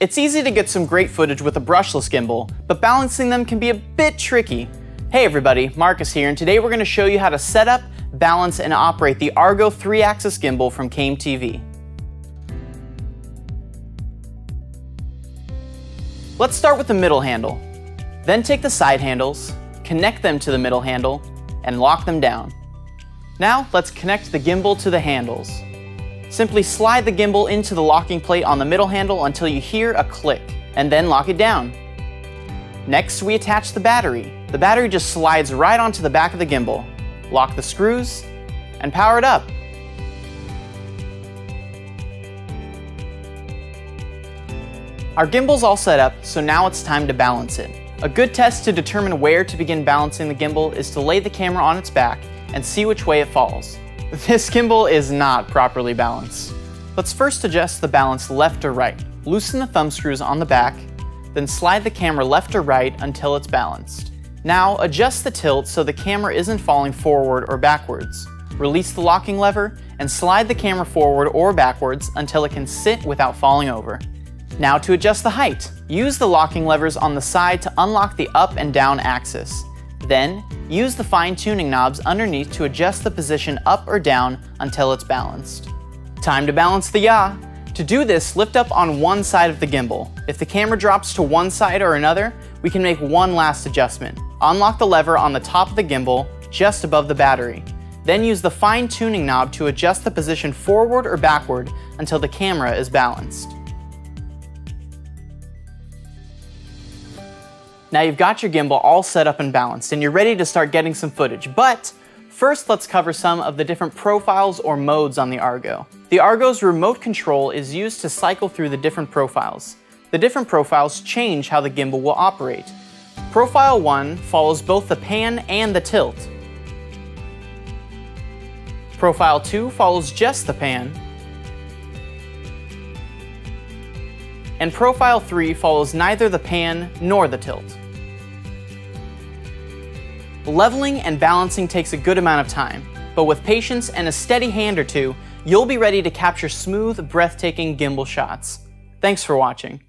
It's easy to get some great footage with a brushless gimbal, but balancing them can be a bit tricky. Hey everybody, Marcus here, and today we're going to show you how to set up, balance, and operate the Argo 3-axis gimbal from Came-TV. Let's start with the middle handle. Then take the side handles, connect them to the middle handle, and lock them down. Now let's connect the gimbal to the handles. Simply slide the gimbal into the locking plate on the middle handle until you hear a click, and then lock it down. Next, we attach the battery. The battery just slides right onto the back of the gimbal. Lock the screws, and power it up. Our gimbal's all set up, so now it's time to balance it. A good test to determine where to begin balancing the gimbal is to lay the camera on its back and see which way it falls. This gimbal is not properly balanced. Let's first adjust the balance left or right. Loosen the thumb screws on the back, then slide the camera left or right until it's balanced. Now adjust the tilt so the camera isn't falling forward or backwards. Release the locking lever and slide the camera forward or backwards until it can sit without falling over. Now to adjust the height. Use the locking levers on the side to unlock the up and down axis. Then, use the fine tuning knobs underneath to adjust the position up or down until it's balanced. Time to balance the yaw. To do this, lift up on one side of the gimbal. If the camera drops to one side or another, we can make one last adjustment. Unlock the lever on the top of the gimbal, just above the battery. Then use the fine tuning knob to adjust the position forward or backward until the camera is balanced. Now you've got your gimbal all set up and balanced and you're ready to start getting some footage, but first let's cover some of the different profiles or modes on the Argo. The Argo's remote control is used to cycle through the different profiles. The different profiles change how the gimbal will operate. Profile 1 follows both the pan and the tilt. Profile 2 follows just the pan. And Profile 3 follows neither the pan nor the tilt. Leveling and balancing takes a good amount of time, but with patience and a steady hand or two, you'll be ready to capture smooth, breathtaking gimbal shots. Thanks for watching.